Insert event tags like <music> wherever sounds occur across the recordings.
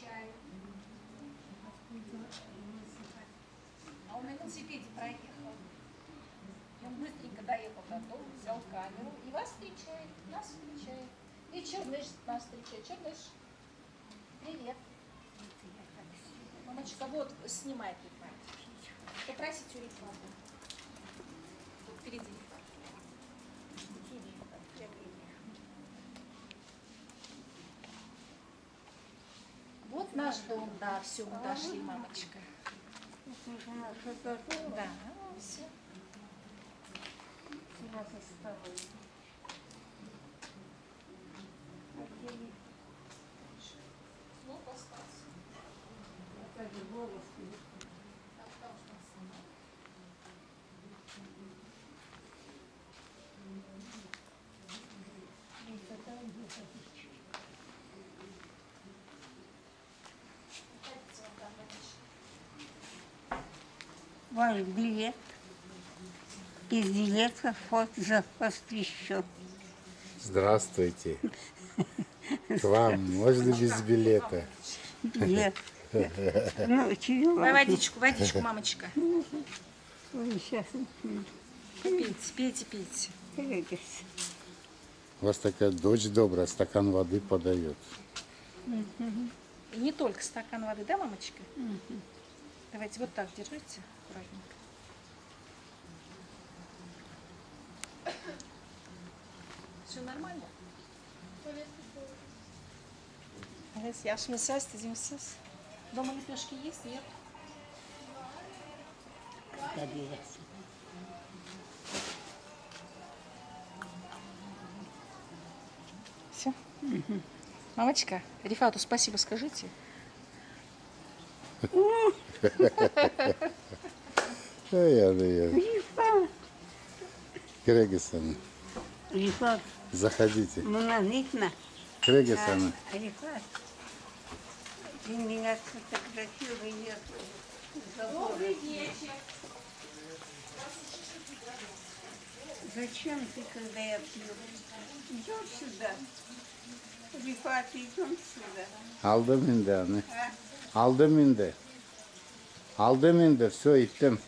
чаю. А он на велосипеде проехал. И он быстренько доехал до дома, взял камеру и вас встречает, нас встречает. И Черныш нас встречает. Черныш, привет. Мамочка, вот снимает рекламу. Попросите у рекламы. Наш дом, да, все, мы дошли, мамочка. Да, все. Слов остался. Там, там, что он снимал. Пойдите, вон там, Ваш билет. Из билета вход за пострищу. Здравствуйте. К вам можно без билета? Билет. Ну, чего? Давай водичку, водичку, мамочка. Сейчас. Пейте, пейте, пейте. У вас такая дочь добрая, стакан воды подает. И не только стакан воды, да, мамочка? Давайте вот так держите аккуратненько. Все нормально? Evet, yaşmışsınız, sizimsiz. Дома лепешки есть, нет? Все. Мамочка, Рифату спасибо скажите. <laughs> Ey adı ya. Рифат. Крегесана. Рифат. Заходите. Монолитно. Крегесана. Рифат. Ты меня сфотографируй. я забуду. Зачем ты, когда я пью? Идем сюда. Рифат, идем сюда. Aldım indi anne. Aldım indi. Aldım indi. Все, ittim.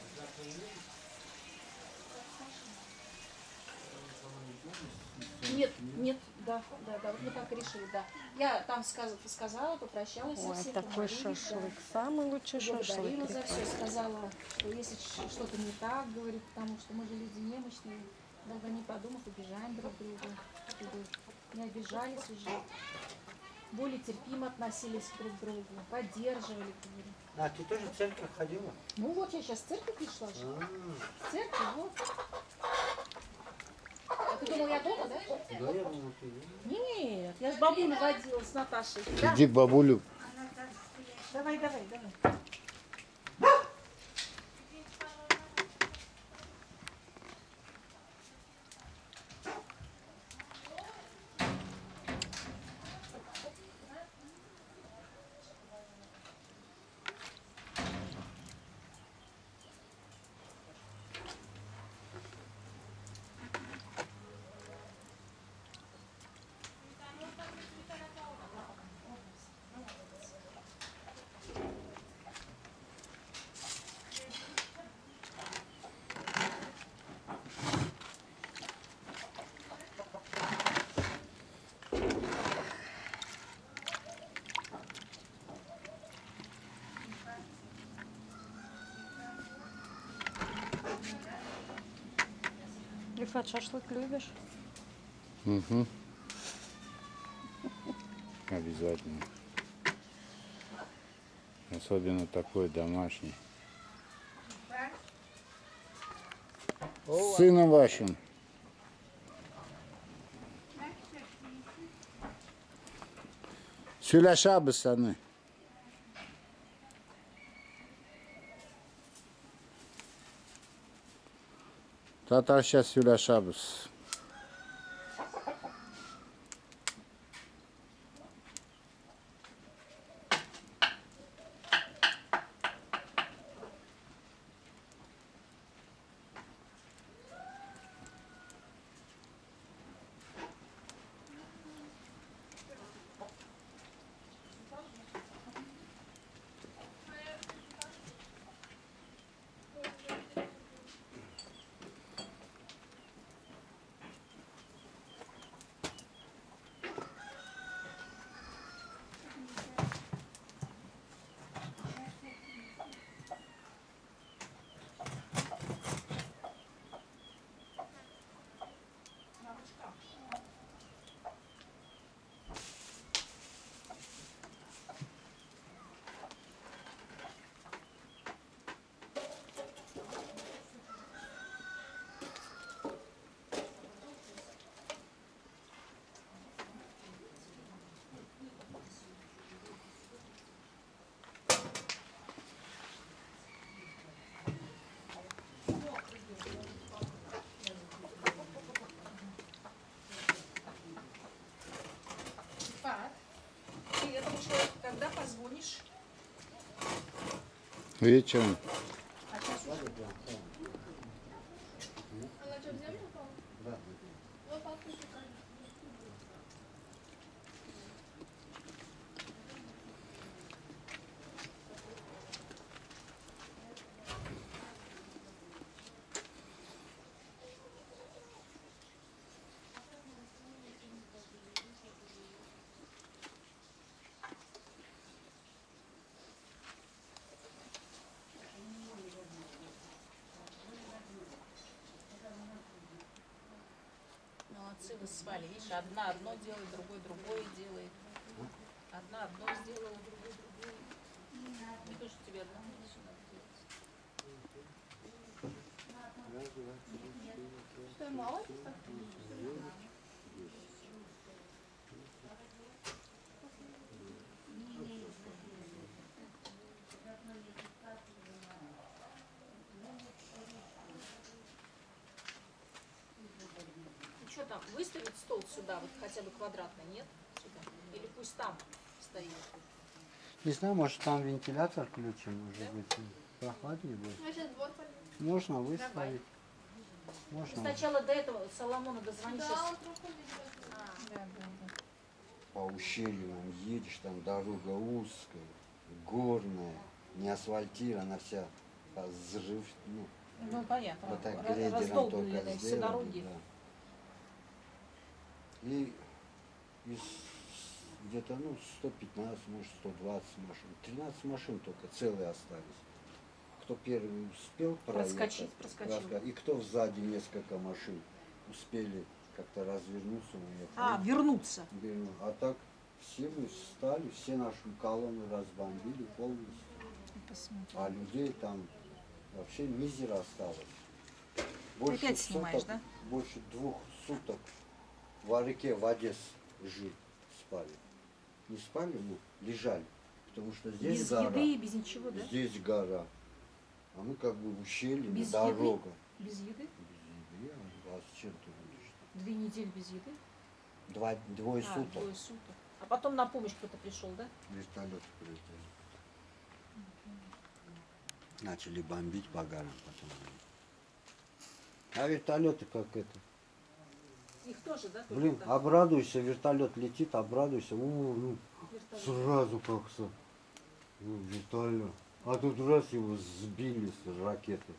Нет, да, да, да, вот мы так и решили, да. Я там сказ- сказала, попрощалась со Ой, всеми. такой шашлык. Самый лучший Благодарила шашлык. за все, сказала, что если что-то не так, говорит, потому что мы же люди немощные, долго не подумав, обижаем друг друга. Чтобы Не обижались уже. Более терпимо относились друг к другу, поддерживали, говорит. А, ты тоже в церковь ходила? Ну вот я сейчас в церковь пришла же. В церковь, вот. А ты думал, я дома, Нет, я с бабулей водила, с Наташей. Да? Иди к бабулю. Давай, давай, давай. Рифат, шашлык любишь? Угу. Обязательно. Особенно такой домашний. С сыном вашим. Söyleşe seni. Tata și Asiulea вы свали. Видишь, одна одно делает, другой другое делает. Одна одно сделала, другой другое. Не то, что тебе одному еще надо делать. Что там, выставить стол сюда, вот хотя бы квадратный, нет? Сюда. Или пусть там стоит. Не знаю, может там вентилятор включим, может быть, прохладнее будет. Можно выставить. Ты Можно. сначала до этого Соломона дозвонись. сейчас. по ущелью нам едешь, там дорога узкая, горная, не асфальтирована вся, а взрыв, ну, Ну, понятно. вот так Ра- грейдером раздолбленные только все дороги. да. И из где-то, ну, 115, может, 120 машин, 13 машин только целые остались. Кто первый успел проехать, Проскочить, проскочил. и кто сзади несколько машин успели как-то развернуться, уехать. А, вернуться. Беру. А так все мы встали, все нашу колонну разбомбили полностью. А людей там вообще мизер осталось. Больше опять снимаешь, суток- да? Больше двух суток в реке в Одессе жили, спали. Не спали, ну, лежали. Потому что здесь Без гора. еды и без ничего, да? Здесь гора. А мы как бы в ущелье, Без дорога. Без еды? Без еды, а с чем ты будешь? Две недели без еды? Два, двое А, суток. двое суток. А потом на помощь кто-то пришел, да? Вертолет прилетели. Начали бомбить по горам потом. А вертолеты как это? Их тоже, да? только Блин, так? обрадуйся, вертолет летит, обрадуйся. У, ну, Вертолет. сразу как-то. Ну, вертолет. А тут раз его сбили с ракеты.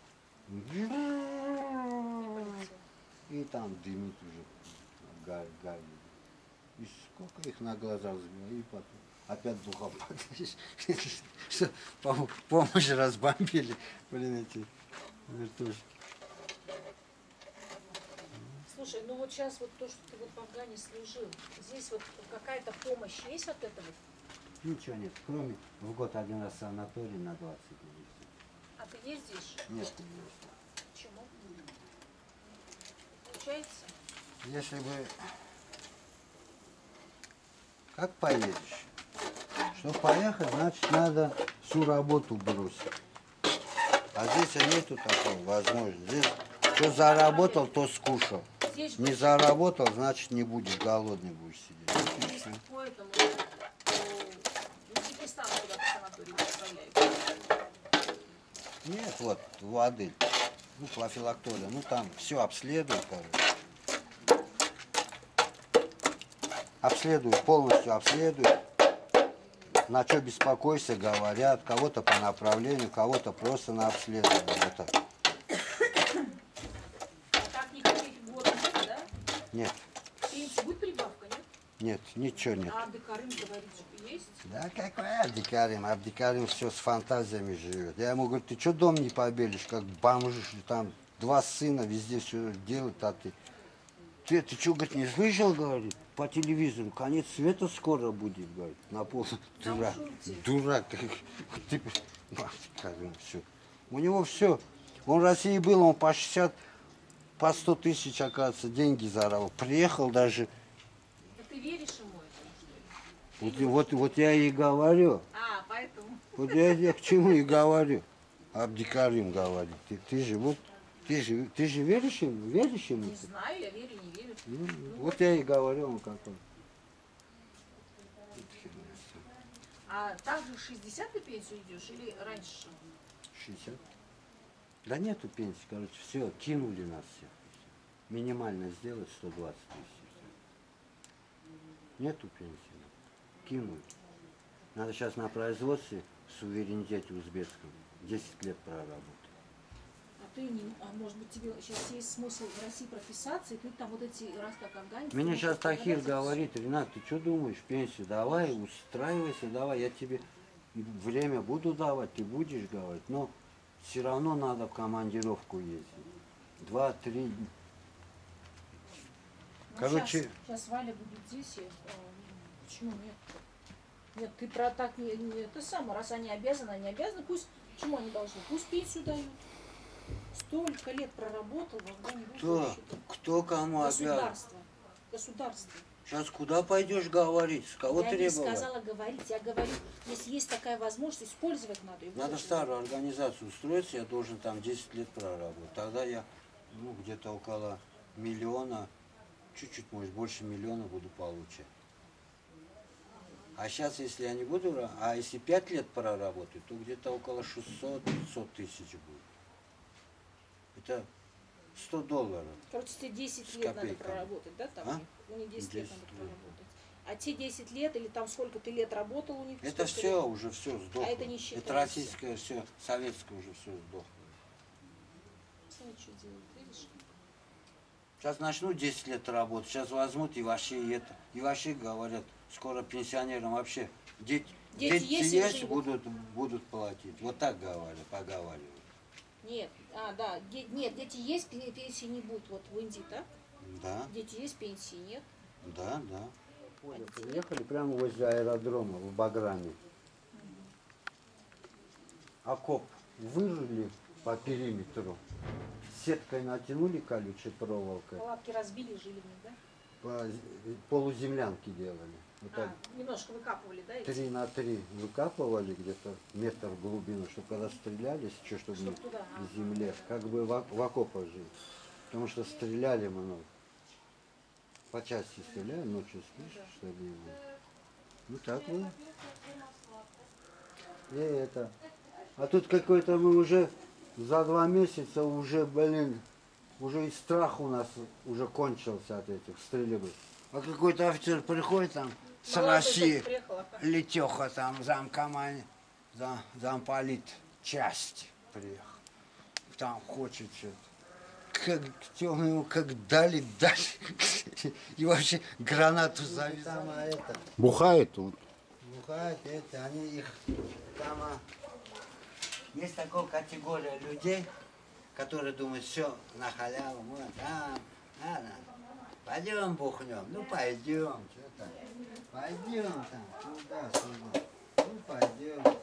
И там дымит уже. Гарь, гарь. И сколько их на глазах сбило, и потом. Опять подышишь. Что, пом- помощь разбомбили. Блин, эти вертушки. Слушай, ну вот сейчас вот то, что ты вот в Афгане служил, здесь вот какая-то помощь есть от этого? Ничего нет, кроме в год один раз санаторий на 20 дней. А ты ездишь? Нет, Почему? Получается? если бы... Как поедешь? Чтобы поехать, значит, надо всю работу бросить. А здесь нету такой возможности. Здесь кто заработал, то скушал. Не заработал, значит, не будешь голодный будешь сидеть. Вот и всё. по этому по Узбекистану куда-то санаторий отправляют. Нет, вот, в Адель. Ну, профилактория. Ну, там все обследуют, короче. Обследуют, полностью обследуют. На что беспокойся, говорят. Кого-то по направлению, кого-то просто на обследование. Вот так. А так никаких год нет, да? Нет, будет прибавка, нет? нет, ничего нет. А Абдыкарым говорит, что есть. Да какой Абдикарим? Абдикарим все с фантазиями живет. Я ему говорю, ты что дом не побелишь, как бомж, там два сына везде все делают, а ты... Ты, ты что, говорит, не слышал, говорит, по телевизору, конец света скоро будет, говорит, на пол. Дурак, дурак, <laughs> ты, Абдикарим, все. У него все. Он в России был, он по 60, по 100 тысяч, оказывается, деньги заработал. Приехал даже, Да ты веришь ему это? вот, вот, вот я и говорю. А, поэтому. Вот я, я к чему и говорю. Абдикарим говорит. Ты, ты же вот, ты же, ты же веришь ему? Веришь ему? Не знаю, я верю, не верю. Ну, вот я и говорю, он какой. А также 60 ты пенсию идешь или раньше? 60. Да нету пенсии, короче, все, кинули нас всех. Минимально сделать 120 тысяч. Нету пенсии. Кинули. Надо сейчас на производстве в суверенитете узбекском 10 лет проработать. А ты не, а может быть тебе сейчас есть смысл в России прописаться, и ты там вот эти, раз как афганец... Мне ты сейчас Тахир говорит, Ренат, ты что думаешь, пенсию давай, устраивайся, давай, я тебе время буду давать, ты будешь говорить, но все равно надо в командировку ездить. Два-три. Ну, Короче- Сейчас, сейчас Валя будет здесь, и, э, почему нет? Нет, ты про так не, не это самое, раз они обязаны, они обязаны, пусть, почему они должны? Пусть пенсию дают. Столько лет проработал Афгане. вот Кто? ты. Кто кому обязан? Государство. Государство. Сейчас куда пойдешь говорить? С кого я не требовать? сказала говорить, я говорю, если есть такая возможность, использовать надо. Надо старую организацию устроиться, я должен там 10 лет проработать. Тогда я ну, где-то около миллиона, чуть-чуть, может, больше миллиона буду получать. А сейчас, если я не буду, а если 5 лет проработаю, то где-то около 600-500 тысяч будет. Это 100 долларов. Короче, тебе 10 С лет надо проработать, да, там? А? у них? У них 10, лет 10 надо проработать. А те 10 лет, или там сколько ты лет работал у них? Это все, лет? уже все сдохло. А это не Это считается. российское все, советское уже все сдохло. Смотри, что делают, видишь? Сейчас начнут 10 лет работать, сейчас возьмут и вообще и это, и вообще говорят, скоро пенсионерам вообще дети, Дети дети есть есть, будут, будут платить. Вот так говорят, поговаривают. Нет, а, да, де- нет, дети есть, пе- пенсии не будет. Вот в Индии, так? Да, Дети есть, пенсии нет. да, да. Приехали прямо возле аэродрома в Баграме. Окоп вырыли по периметру, сеткой натянули колючей проволокой, Палатки разбили, жили в них, да? по полуземлянки делали. Вот А, немножко выкапывали, да? три на три выкапывали где-то метр в глубину, чтобы когда стреляли, что, чтобы Чтоб не туда, а. в земле, как бы в, в окопах жить. Потому что стреляли много. По части стреляли, ночью спишь, чтобы Ну так было. И это. А тут какой-то мы уже за два месяца уже, блин, уже и страх у нас уже кончился от этих стрельбы. А какой-то офицер приходит там с Молодой России, только приехала. Летеха там, замкоманд, зам, замполит части приехал. Там хочет что-то. Как темный ему как дали, дали. <laughs> И вообще гранату завязали. А, это, Бухает он. Бухают это, они их там... а, Есть такая категория людей, которые думают, все, на халяву, мы там, ладно, пойдем бухнем, ну пойдем, что там, пойдем там, туда, сюда, ну пойдем.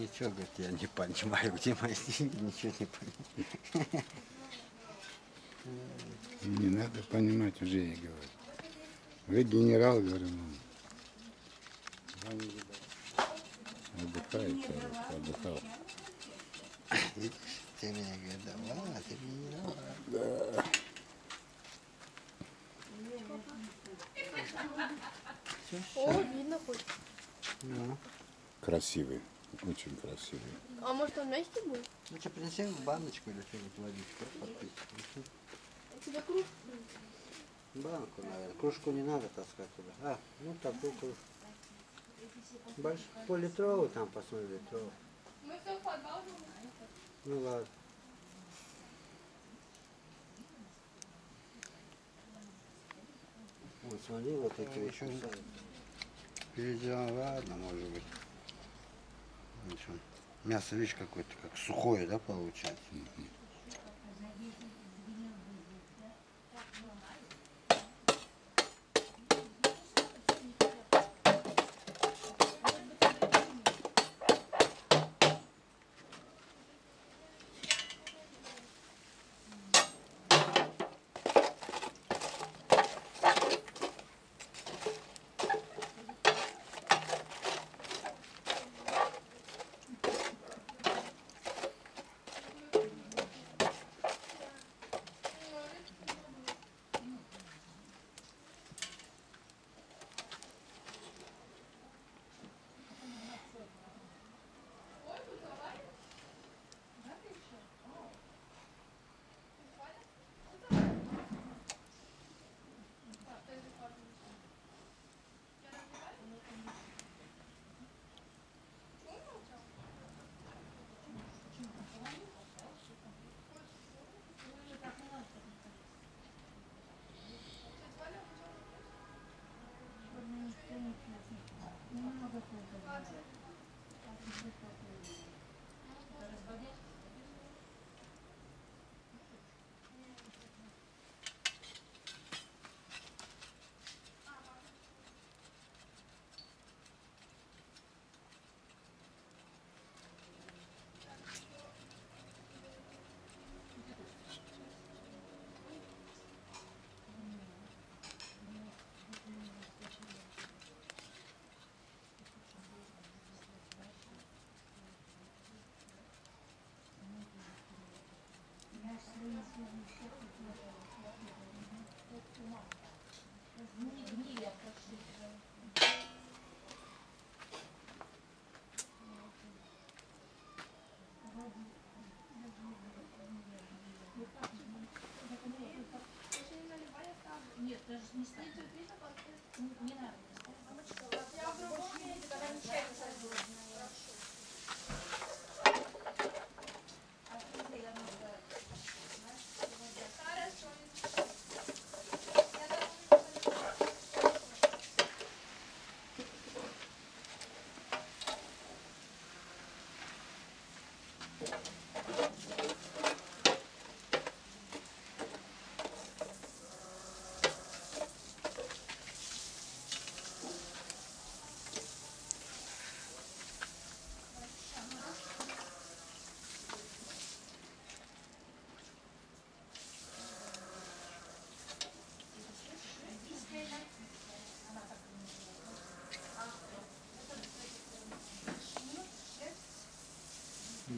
Ничего, говорит, я не понимаю, где мои деньги, ничего не понимаю. Не надо понимать, уже я говорю. Вы генерал, говорю, ну. Вам не видать. Отдыхаете, а вот отдыхал. Видишь, ты мне говоришь, давай, а ты мне не давай. О, видно хоть. Ну, Красивый, очень красивый. А может он мягкий будет? ну что, принеси в баночку или что, вот водичку. Ну, А тебе кружку? Банку, наверное. Кружку не надо таскать туда. А, ну такую кружку. Больше пол-литровую там, посмотри, литровую. Мы все в подвал Ну ладно. Вот смотри, вот эти еще Видео, ладно, может быть. Мясо, видишь, какое-то как сухое, да, получается?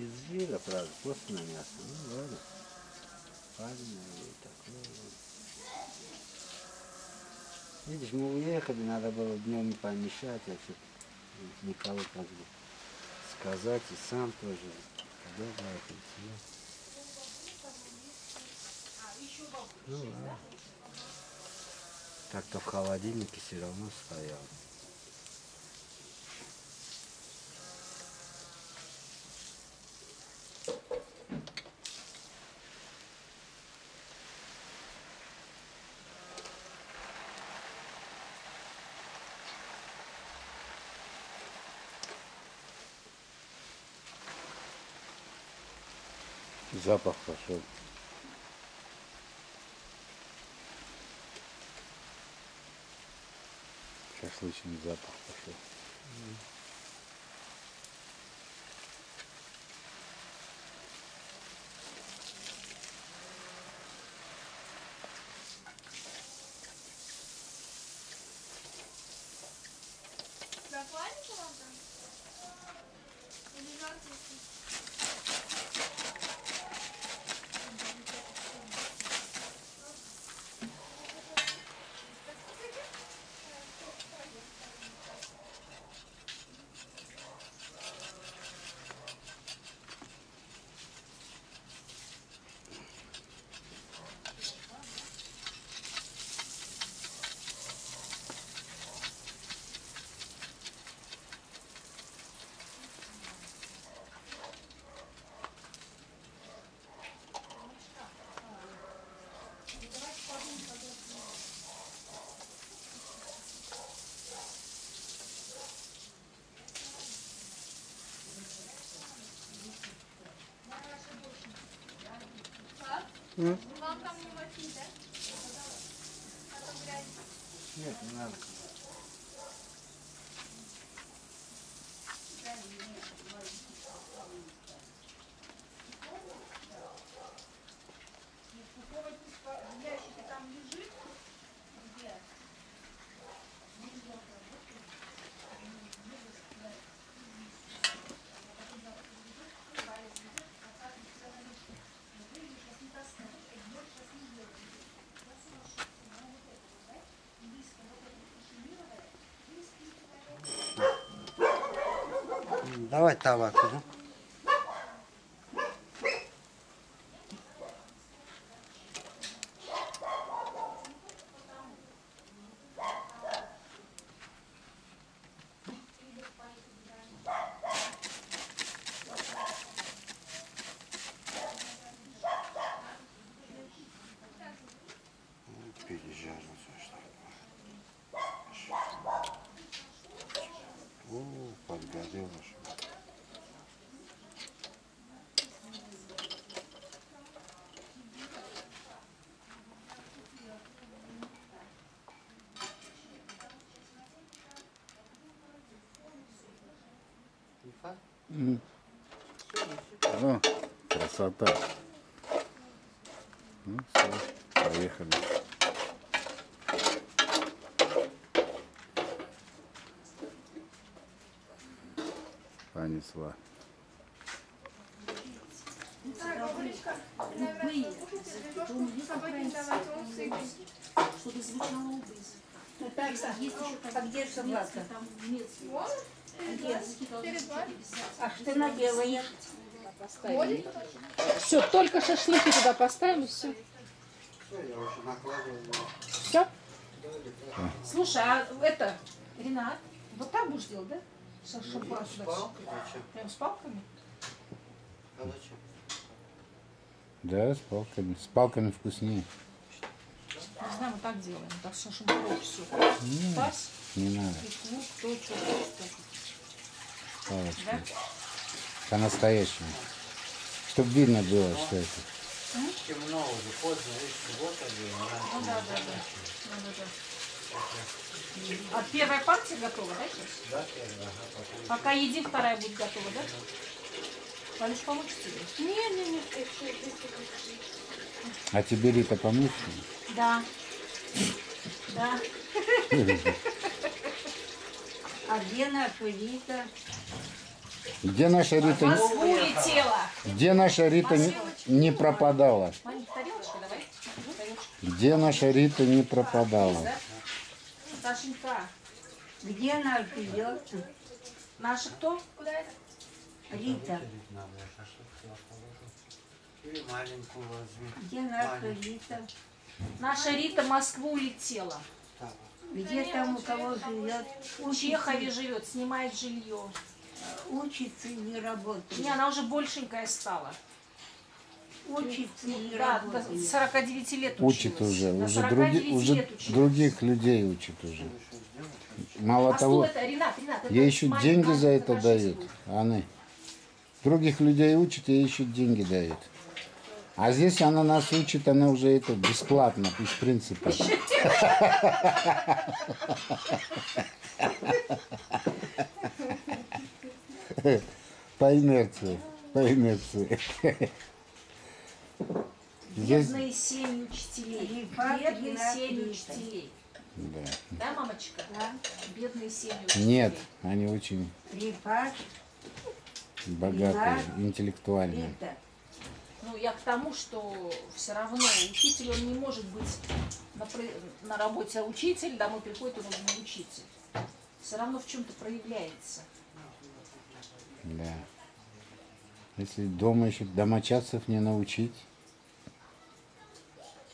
Из жира, правда, просто на мясо. Ну ладно. Пареное и такое. Видишь, мы уехали, надо было днем не помещать, а что Николу как бы сказать, и сам тоже. Поехали, Ну ладно. Так-то в холодильнике все равно стоял. Запах пошел. Шашлычный запах пошел. Вам там не мочить, да? То грязь. Нет, не надо. Давай табак, да? О, красота. Ну, все, поехали. Понесла. Чтобы звучало. Ну так, Есть еще а что? Молит? Все, только шашлыки туда поставим, и все. Все, я уже накладываю. Все? Слушай, а это, Ренат, вот так будешь делать, да? Ша- Ну, с зачем? Прям с палками? А зачем? Да, с палками. С палками вкуснее. Не знаю, мы так делаем. Так что шампуров все. Таз, Не надо. и лук, то, что хочешь. Палочкой. Да? По-настоящему. Чтобы видно было, что это. Темно уже, поздно, видишь, вот один, Ну да, да, да. Да, да, да. А первая партия готова, да, сейчас? Да, первый, ага. Пока едим, вторая будет готова, да? Валюш, помочь тебе? Не, не, не. А тебе Рита помочь? Да. Да. А где наша Рита? Где наша Рита, не- Москву летела. где наша Рита не, не пропадала? Где наша Рита не пропадала? да? Сашенька, Где наша идет? наша кто? Куда это? Рита. Надо, я шашлык сюда положу. Или маленькую возьми. Где наша. Рита? Наша Рита в Москву улетела. Так, Где там у кого живет? В Чехове живет, снимает жилье. Учится и не работает. Не, она уже большенькая стала. Учится и не Да, до работает. 49 лет Учит училась. уже, До уже, 49 други, уже других людей учит уже. Мало А того, это, Ренат, Ренат? ей еще деньги за это дают. Они. Других людей учат, ей еще деньги дают. А здесь она нас учит, она уже это бесплатно, из принципа. По инерции, по инерции. Бедные семьи учителей. Бедные Рита. учителей. да. Да, мамочка? Да. Бедные семьи учителей. Нет, они очень богатые, интеллектуальные. Ну, я к тому, что все равно учитель, он не может быть на, на работе учитель, домой приходит, он уже не учитель. Все равно в чем-то проявляется. Да. Если дома еще домочадцев не научить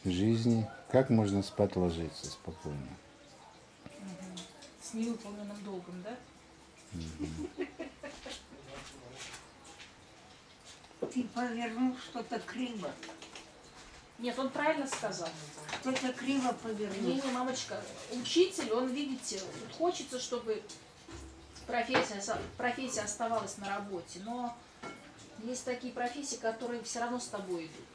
жизни, как можно спать ложиться спокойно? С невыполненным долгом, да? Ты повернул что-то криво. Нет, он правильно сказал. Что-то криво повернул. Не-не, мамочка, учитель, он, видите, хочется, чтобы профессия, профессия оставалась на работе, но есть такие профессии, которые все равно с тобой идут.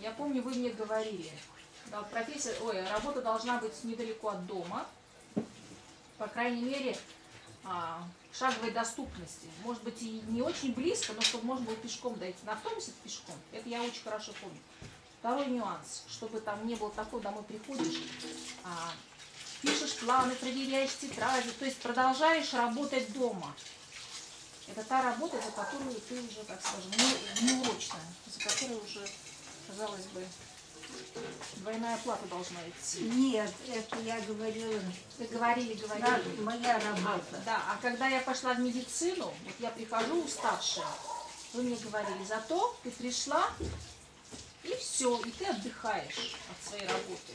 Я помню, вы мне говорили, да, профессия, ой, работа должна быть недалеко от дома, по крайней мере, а, шаговой доступности. Может быть, и не очень близко, но чтобы можно было пешком дойти. На автобусе пешком, это я очень хорошо помню. Второй нюанс, чтобы там не было такого, домой приходишь, а, пишешь планы, проверяешь тетради, то есть продолжаешь работать дома. Это та работа, за которую ты уже, так скажем, не, неурочная, за которой уже, казалось бы, двойная оплата должна идти. Нет, это я говорила, Вы говорили, говорили. моя А, работа. да, а когда я пошла в медицину, вот я прихожу уставшая, вы мне говорили, зато ты пришла, и все, и ты отдыхаешь от своей работы.